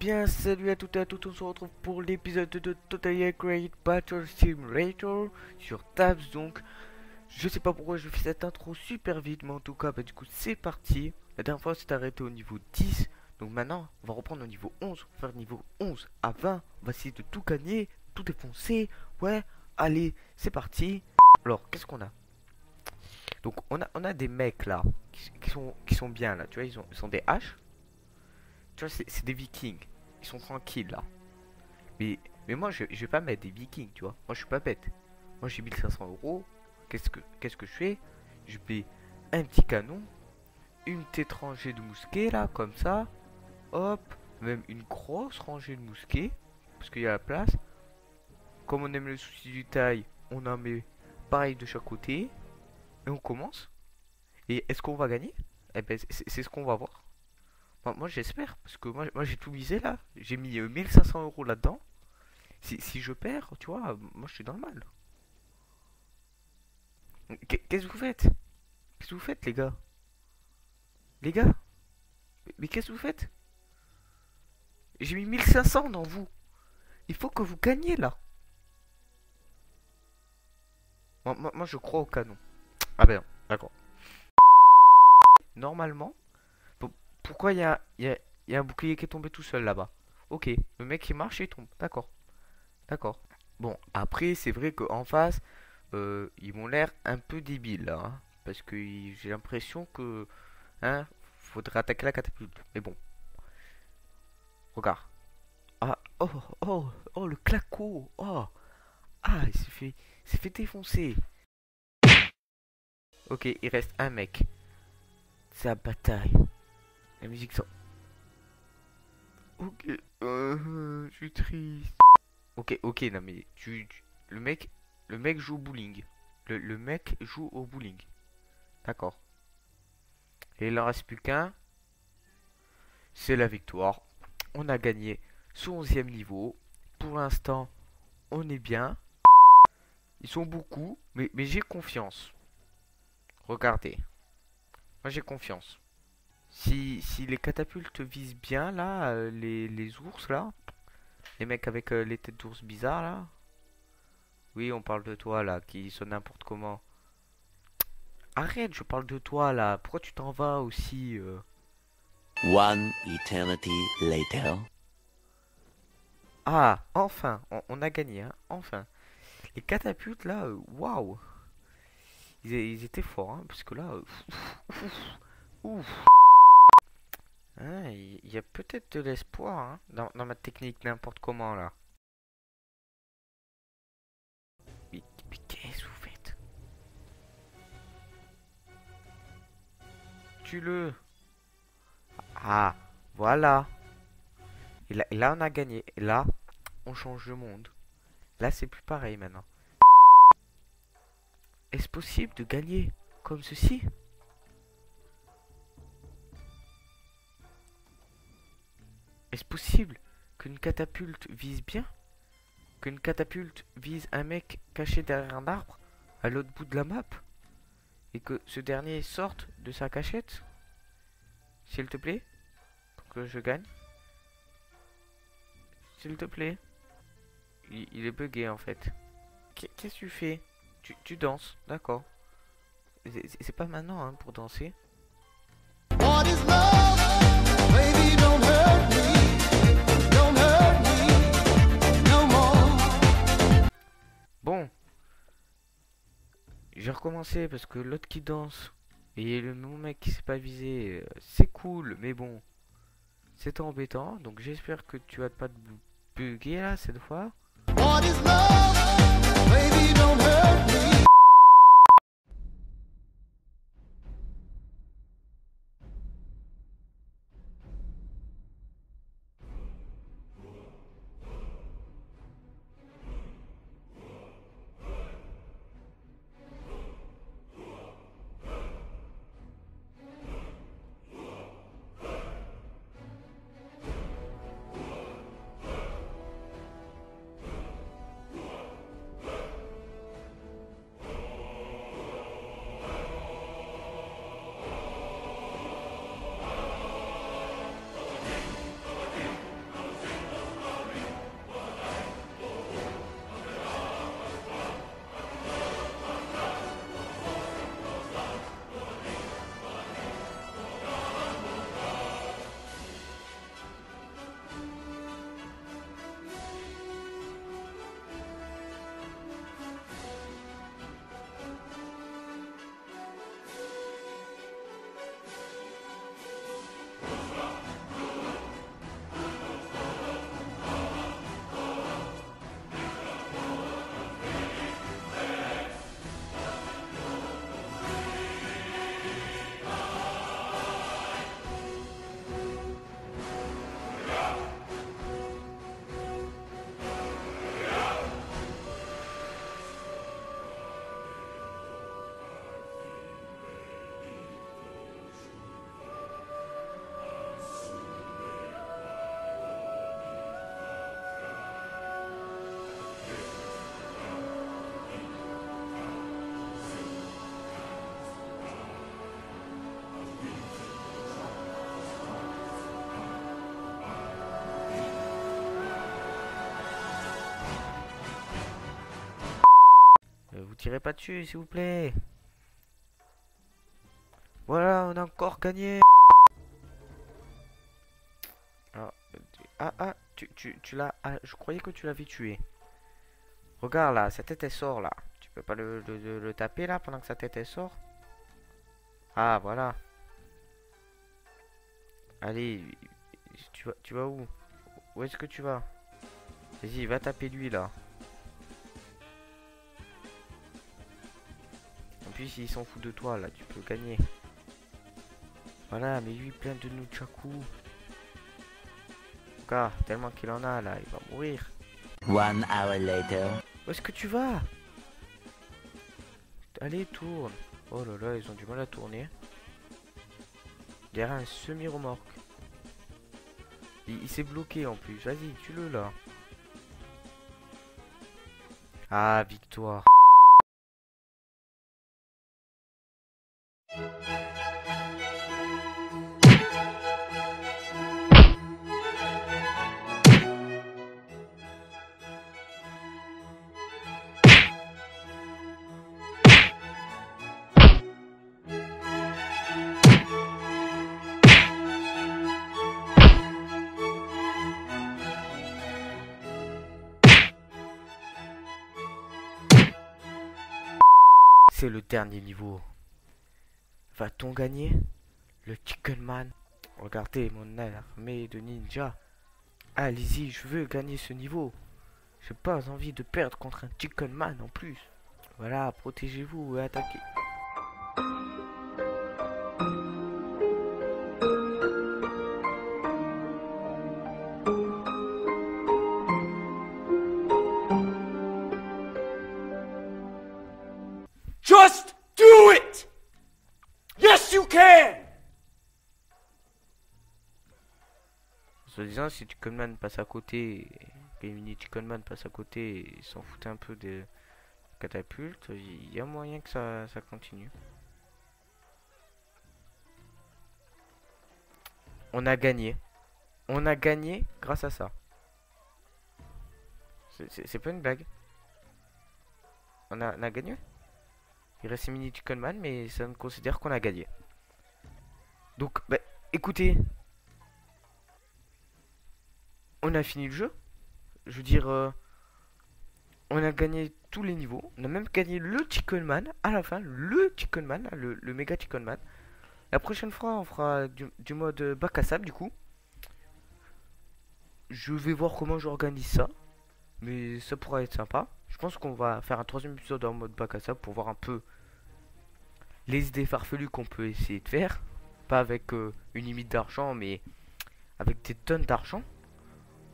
bien, salut à toutes et à tous, on se retrouve pour l'épisode de Total Great Battle Simulator sur Tabs donc. Je sais pas pourquoi je fais cette intro super vite, mais en tout cas, bah du coup c'est parti. La dernière fois c'est arrêté au niveau 10, donc maintenant on va reprendre au niveau 11, on va faire niveau 11 à 20, on va essayer de tout gagner, tout défoncer, ouais, allez, c'est parti. Alors, qu'est-ce qu'on a? Donc on a, on a des mecs là, qui, sont, qui sont bien là, tu vois, ils, ont, ils sont des haches. Tu vois, c'est des vikings. Ils sont tranquilles là. Mais, mais moi, je, vais pas mettre des vikings, tu vois. Moi, je suis pas bête. Moi, j'ai 1500 euros. Qu'est-ce que, qu'est-ce que je fais? Je mets un petit canon, une tête rangée de mousquets là, comme ça. Hop, même une grosse rangée de mousquets, parce qu'il y a la place. Comme on aime le souci du taille, on en met pareil de chaque côté. Et on commence. Et est-ce qu'on va gagner? Eh ben, c'est ce qu'on va voir moi j'espère, parce que moi, moi j'ai tout misé là. J'ai mis 1500 euh, euros là-dedans. Si, si, je perds, tu vois, moi je suis dans le mal. Qu'est-ce que vous faites? Qu'est-ce que vous faites les gars? Les gars? Mais qu'est-ce que vous faites? J'ai mis 1500 dans vous. Il faut que vous gagnez là. Moi, moi, moi je crois au canon. Ah ben d'accord. Normalement, pourquoi il y a, y, a, un bouclier qui est tombé tout seul là-bas? Ok, le mec qui marche, il tombe. D'accord. D'accord. Bon, après, c'est vrai qu'en face, euh, ils m'ont l'air un peu débiles. Hein, parce que j'ai l'impression que. Hein, faudrait attaquer la catapulte. Mais bon. Regarde. Ah, oh, oh, oh, le claco. Oh. Ah, il s'est fait, s'est fait défoncer. Ok, il reste un mec. C'est la bataille. La musique sort. Ok, euh, je suis triste. Ok, ok, non mais tu, le mec, le mec joue au bowling. Le, le mec joue au bowling. D'accord. Et il en reste plus qu'un. C'est la victoire. On a gagné ce 11 niveau. Pour l'instant, on est bien. Ils sont beaucoup, mais, mais j'ai confiance. Regardez. Moi j'ai confiance. Si, si les catapultes visent bien, là, euh, les, les ours, là, les mecs avec euh, les têtes d'ours bizarres, là. Oui, on parle de toi, là, qui sonne n'importe comment. Arrête, je parle de toi, là. Pourquoi tu t'en vas aussi euh? One eternity later. Ah, enfin, on, a gagné, hein, enfin. Les catapultes, là, waouh. Ils, étaient forts, hein, parce que là... ouf. Il y a peut-être de l'espoir hein, dans, ma technique n'importe comment là. Mais, qu'est-ce que vous faites? Tue-le Ah, voilà et là, et là on a gagné. Et là, on change de monde. Là c'est plus pareil maintenant. Est-ce possible de gagner comme ceci? Est-ce possible qu'une catapulte vise bien? Qu'une catapulte vise un mec caché derrière un arbre à l'autre bout de la map? Et que ce dernier sorte de sa cachette? S'il te plaît Pour que je gagne S'il te plaît il, est bugué en fait. Qu'est-ce que tu fais? Tu, danses, d'accord. C'est pas maintenant hein, pour danser. J'ai recommencé parce que l'autre qui danse et le mon mec qui s'est pas visé, euh, c'est cool, mais bon, c'est embêtant. Donc j'espère que tu vas pas te bugger là cette fois. Tirez pas dessus, s'il vous plaît. Voilà, on a encore gagné. Ah, ah, ah tu, tu, tu l'as... Ah, je croyais que tu l'avais tué. Regarde là, sa tête elle sort là. Tu peux pas le, le, le taper là pendant que sa tête elle sort? Ah, voilà. Allez, tu vas, tu vas où? Où est-ce que tu vas? Vas-y, va taper lui là. En plus, il s'en fout de toi là, tu peux gagner. Voilà, mais lui plein de nunchaku. Regarde, tellement qu'il en a là, il va mourir. One hour later. Où est-ce que tu vas? Allez, tourne. Oh là là, ils ont du mal à tourner. Derrière un semi-remorque. Il, il s'est bloqué en plus. Vas-y, tue-le là. Ah, victoire. Le dernier niveau. Va-t-on gagner? Le Chicken Man Regardez mon armée de ninja. Allez-y, je veux gagner ce niveau. J'ai pas envie de perdre contre un Chicken Man en plus. Voilà, protégez-vous et attaquez. Disant, si Chicken Man passe à côté, Gamini Chicken Man passe à côté et s'en foutait un peu des catapultes, il y a moyen que ça, ça continue. On a gagné. On a gagné grâce à ça. C'est- pas une blague. On a, gagné Il reste mini Chicken Man, mais ça me considère qu'on a gagné. Donc, bah, écoutez, on a fini le jeu. Je veux dire, euh, on a gagné tous les niveaux. On a même gagné le Chicken Man à la fin, le Chicken le, le méga. La prochaine fois, on fera du, du mode bac à sable du coup. Je vais voir comment j'organise ça. Mais ça pourrait être sympa. Je pense qu'on va faire un troisième épisode en mode bac à sable pour voir un peu les idées farfelues qu'on peut essayer de faire. Pas avec euh, une limite d'argent, mais avec des tonnes d'argent.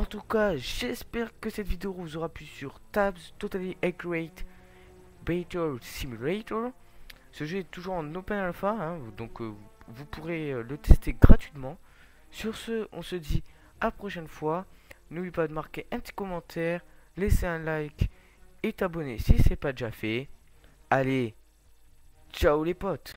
En tout cas, j'espère que cette vidéo vous aura plu sur Tabs Totally Accurate Battle Simulator. Ce jeu est toujours en open alpha, hein, donc euh, vous pourrez euh, le tester gratuitement. Sur ce, on se dit à la prochaine fois. N'oubliez pas de marquer un petit commentaire, laisser un like et t'abonner si c'est pas déjà fait. Allez, ciao les potes